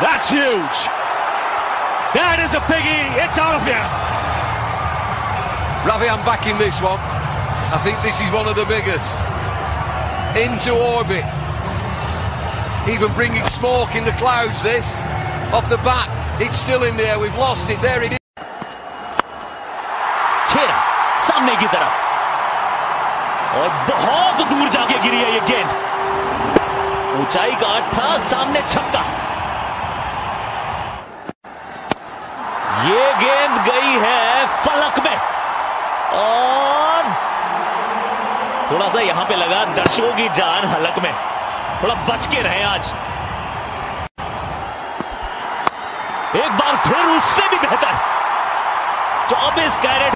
That's huge. That is a biggie. It's out of here. Ravi, I'm backing this one. I think this is one of the biggest. Into orbit. Even bringing smoke in the clouds, this. Off the bat, it's still in there. We've lost it. There it is. छेरा सामने की तरफ और बहुत दूर जाके गिरी है ये गेंद ऊंचाई का अट्ठा सामने छक्का ये गेंद गई है फलक में। और थोड़ा सा यहाँ पे लगा दर्शकों की जान हलक में। थोड़ा बच के रहे आज। एक बार फिर उससे भी बेहतर। चौबीस कैरेट